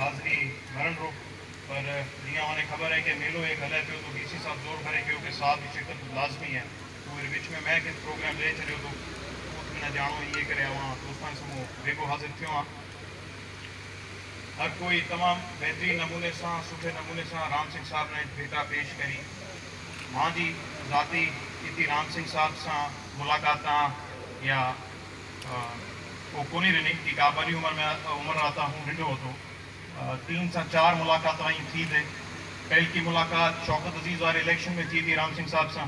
हाजिरी है रो पर जिया माने खबर है कि मेलो एक हले थियो तो, तो साहब ज़ोर करे क्यों के की शिरकत लाजमी है। तो इन तो, ये दोस्तों बेगो हाजिर थियो हर कोई तमाम बेहतरीन नमूने सां, सुठे नमूने सां, राम सिंह साहब ने भेटा पेश करी। माँ जी ज़ाती इति राम सिंह साहब सां मुलाक़ात या वो कोनी ॾिनी की का बड़ी उम्र में उम्र आता हूँ होतो अ, तीन सां चार मुलाक़ात आई थी थे पहल की मुलाक़ात शौकत अज़ीज़ वारे इलेक्शन में थी थी राम सिंह साहब सां।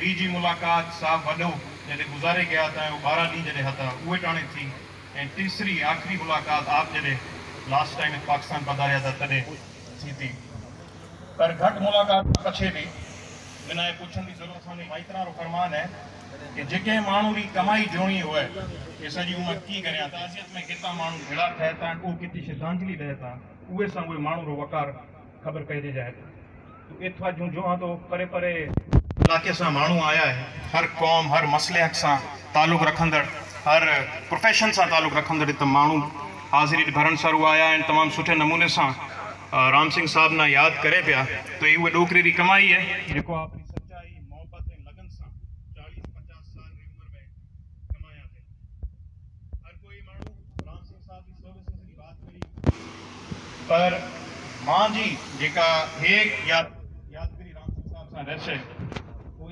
ॿी जी मुलाक़ात साहब वॾो जॾहिं गुज़ारे गया था ऐं ॿारहं ॾींहं जॾहिं हथा उहे टाणे थी। ऐं तीसरी आख़िरी मुलाक़ात आप जॾहिं लास्ट टाइम पाकिस्तान पधारिया था तॾहिं थी थी। पर घटि मुलाक़ात पछे बि ये पुछण जी ज़रूरत असांजे माइतरा रो फरमान है कि जेके माण्हू जी कमाई जोणी हुए कि सॼी उमिरि की करिया ताज़ियत में केतिरा माण्हू भेड़ा थिया था उहो केतिरी श्रद्धांजलि ॾिए था उहे सां उहे रो वकार ख़बर पइजे जाए तो। एथवा जूं जो हाँ तो परे परे इलाके सां माण्हू आया है, हर क़ौम, हर मसले सां तालुक़ रखंदड़, हर प्रोफेशन सां तालुक़ रखंदड़ माण्हू हाज़िरी भरण सर आया आहिनि सुठे नमूने सां राम सिंह साहब ना याद करे पिया तो ये वो नौकरी की कमाई है। जेको आप पर माँ जी जेका एक याद, यादगिरी राम सिंह साहब सां रहसे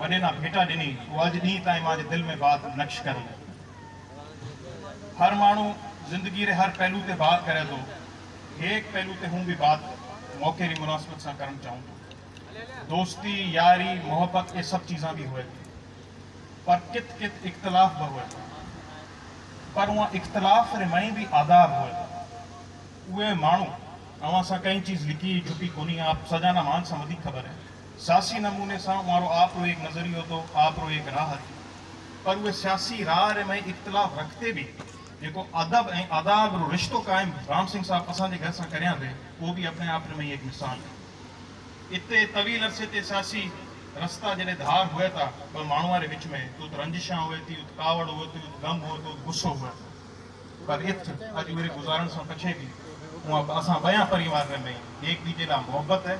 वॾे ना, भेटा ॾिनी उहा अॼु ॾींहं ताईं मुंहिंजे में बात नक्श करे। हर माण्हू ज़िंदगी रे हर पहलू ते बात करे थो एक पहलू ते हूँ भी बात मौके की मुनासिबत सां करण चाहूँ थो दोस्ती, यारी, मोहब्बत, ये सब चीज़ां भी हुए। पर कित कित इख्तलाफ भी हुए। पर उहा इख्तलाफ रे मई भी आदाब हुए। उहे माण्हू अवां सां कई चीज़ लिखी, छुपी कोन्ही आप सजाना मान सां ख़बर है। सियासी नमूने सां एक नज़रियो तो आप रो एक राह थी। पर उहे सियासी राह में इख्तलाफ रखते भी, जेको अदब ऐं आदाब रो रिश्तो क़ाइम राम सिंह साहब असांजे घर सां करियाँ थे उहो बि अपने आप में एक मिसाल है। इते तवील अरसे ते सियासी रस्ता जॾहिं धार हुए था ॿ माण्हू वारे विच में तो रंजिशां हुए थी उत कावड़ हुए थी उत गम हुए थो गुस्सो हुए। पर इत अॼु वरी गुज़ारण सां पछे बि उहा असां परिवार में एक ॿिए जे लाइ मोहबत है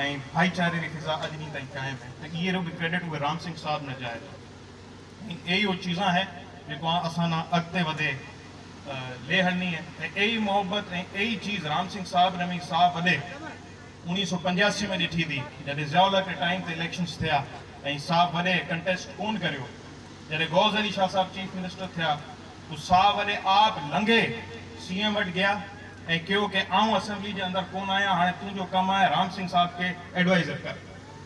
भाईचारे जी फिज़ा अॼु ॾींहं क़ाइमु है। त इहे क्रेडिट उहे राम सिंह साहब न जाए। यही वो चीज़ां है असां ना अॻिते वधे ले हलनी है। यही मोहब्बत यही चीज़ राम सिंह साहब ने भी साहब वॾे उणिवीह सौ पंजासी में ॾिठी थी जॾहिं ज़ियाउल के टाइम ते इलेक्शन्स थिया ऐं साहब वॾे कंटेस्ट कोन करियो? जॾहिं गौज़ अली शाह साहब चीफ मिनिस्टर थिया तो साहब वॾे आप लंघे सी एम वटि गया ऐं कयो कि आऊँ असेंबली जे अंदरि कोन आहियाँ, हाणे तुंहिंजो कमु आहे राम सिंह साहब खे एडवाइज़र कर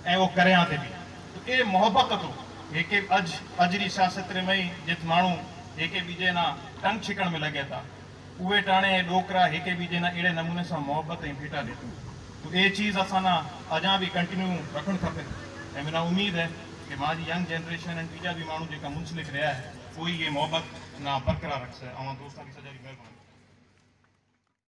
ऐं उहो करियाँ थी बि। तो ये मोहब्बत तो जेके अॼु जी सियासत में जित माण्हू, जेके ॿिए ना टंग छिकण में लॻे था, उहे टाणे ॾोकरा हिक ॿिए अहिड़े नमूने सां मोहब्बत ऐं भेटा ॾिठो तो ये चीज़ असां ना अञा बि कंटिन्यू रखणु खपे। ऐं माना उमेद है कि यंग जनरेशन ऐं ॿिया बि माण्हू मुंसलिक रहिया आहे उहे ये मोहब्बत ना बरक़रार रखसे। ऐं दोस्तनि खे सॼा महिरबानी